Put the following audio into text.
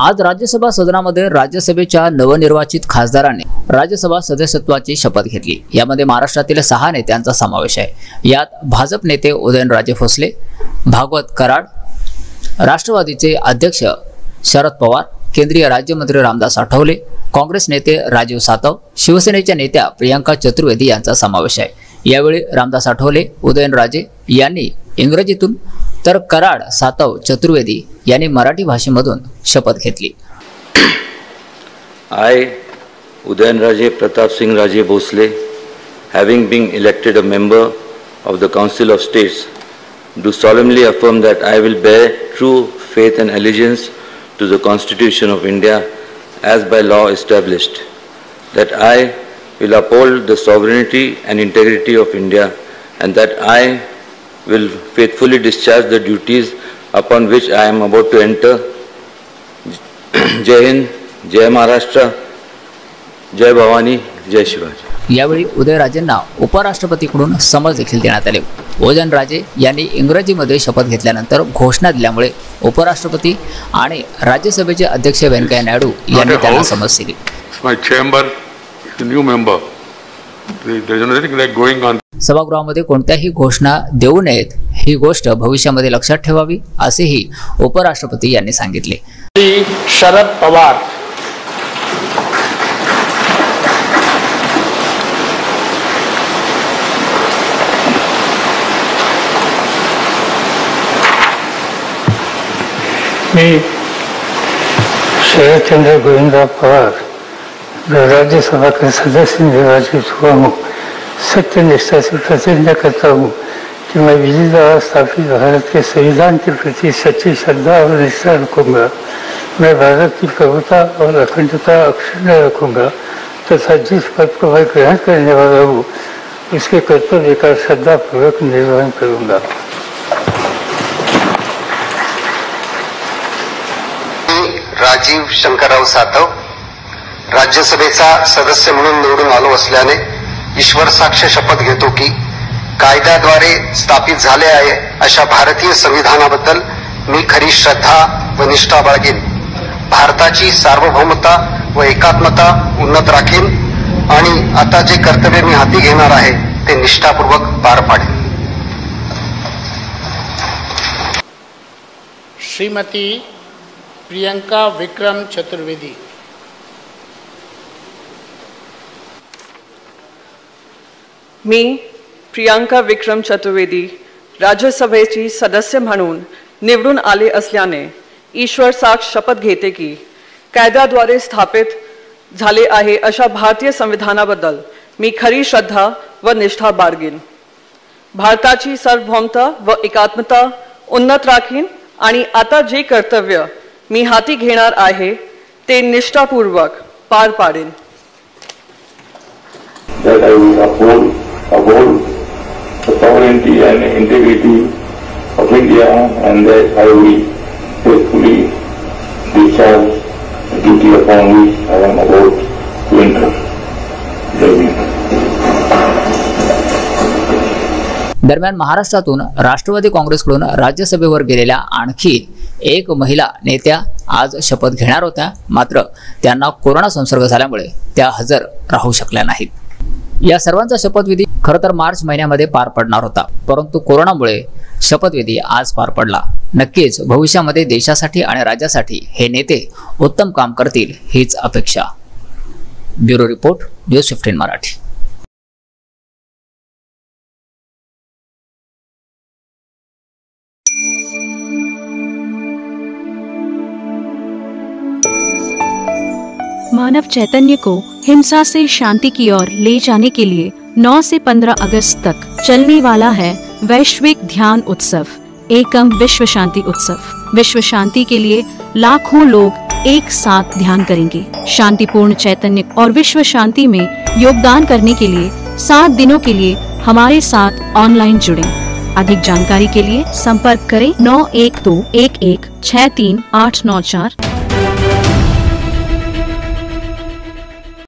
आज राज्यसभा सदनामध्ये राज्यसभेच्या नवनिर्वाचित खासदारांनी राज्यसभा सदस्यत्वाची शपथ घेतली. यामध्ये महाराष्ट्रातील सहा नेत्यांचा समावेश आहे. यात भाजप नेते उदयनराजे भोसले भागवत कराड राष्ट्रवादीचे अध्यक्ष शरद पवार केंद्रीय राज्यमंत्री रामदास आठवले काँग्रेस नेते राजीव सातव शिवसेनेच्या नेत्या प्रियांका चतुर्वेदी यांचा समावेश आहे. यावेळी रामदास आठवले उदयनराजे यांनी इंग्रजीतून तर कराड सातव चतुर्वेदी यांनी मराठी भाषेमधून शपथ घेतली. I Udayanraje Pratap Singh Raje Bhosale having being elected a member of the council of states do solemnly affirm that I will bear true faith and allegiance to the constitution of India as by law establish that I will uphold the sovereignty and integrity of India and that I will faithfully discharge the duties upon which I am about to enter. जय हिंद जय महाराष्ट्र जय भवानी जय शिवाजी यावेळी उदयराजेंना उपराष्ट्रपतीकडून समज देखील देण्यात आले. उदयनराजे यांनी इंग्रजीमध्ये शपथ घेतल्यानंतर घोषणा दिल्यामुळे उपराष्ट्रपती आणि राज्यसभेचे अध्यक्ष व्यंकय्या नायडू यांनी त्यांना समज दिली. My chamber, it's a new member. There- There's nothing like going on. सभागृहामध्ये कोणत्याही घोषणा देऊ नयेत ही गोष्ट भविष्यामध्ये लक्षात ठेवावी असेही उपराष्ट्रपती यांनी सांगितले. श्री शरद पवार. मी शरदचंद्र गोविंदराव पवार राज्यसभा का सदस्य निर्वाचित हुआ हूँ सत्यनिष्ठा से प्रतिज्ञा करता हूँ कि मैं विधि द्वारा स्थापित भारत के संविधान के प्रति सच्ची श्रद्धा और निष्ठा रखूँगा। मैं भारत की प्रभुता और अखंडता अक्षुण्ण रखूँगा तथा जिस पद को मैं ग्रहण करने वाला हूँ, उसके कर्तव्य का श्रद्धापूर्वक निर्वहन करूँगा। राजीव शंकरराव सातव, राज्यसभेचा सदस्य म्हणून निवडून आलो असल्याने ईश्वर साक्ष शपथ घेतो की कायद्याद्वारे स्थापित झाले आहे अशा भारतीय संविधानाबद्दल मी खरी श्रद्धा व निष्ठा बाळगेन. भारताची सार्वभौमता व एकात्मता उन्नत राखेन आणि आता जे कर्तव्य मी हाती घेणार आहे ते निष्ठापूर्वक पार पाडेन. श्रीमती प्रियंका विक्रम चतुर्वेदी. मी प्रियांका विक्रम चतुर्वेदी राज्यसभेची सदस्य म्हणून निवडून आले असल्याने ईश्वर साक्ष शपथ घेते की कायद्याद्वारे स्थापित झाले आहे अशा भारतीय संविधानाबद्दल मी खरी श्रद्धा व निष्ठा बाळगीन. भारताची सार्वभौमता व एकात्मता उन्नत राखीन आणि आता जे कर्तव्य मी हाती घेणार आहे ते निष्ठापूर्वक पार पाडेन. Uphold, the sovereignty and integrity of India and that I will faithfully discharge the duty upon which I am about to enter. दरम्यान महाराष्ट्रातून राष्ट्रवादी काँग्रेसकडून राज्यसभेवर गेलेल्या आणखी एक महिला नेत्या आज शपथ घेणार होत्या मात्र त्यांना कोरोना संसर्ग झाल्यामुळे त्या हजर राहू शकल्या नाहीत या सर्वांचा शपथविधी खरं तर मार्च महिन्यामध्ये पार पडणार होता. परंतु कोरोनामुळे शपथविधी आज पार पडला. नक्कीच भविष्यामध्ये देशासाठी आणि राज्यासाठी हे नेते उत्तम काम करतील हीच अपेक्षा. Bureau report news fifteen Marathi. मानव चैतन्य को हिंसा से शांति की ओर ले जाने के लिए 9 से 15 अगस्त तक चलने वाला है वैश्विक ध्यान उत्सव, एकम विश्व शांति उत्सव। विश्व शांति के लिए लाखों लोग एक साथ ध्यान करेंगे। शांतिपूर्ण चैतन्य और विश्व शांति में योगदान करने के लिए सात दिनों के लिए हमारे साथ ऑनलाइन जुड़े। अधिक जानकारी के लिए संपर्क करें नौ एक दो एक एक छः तीन आठ नौ चार।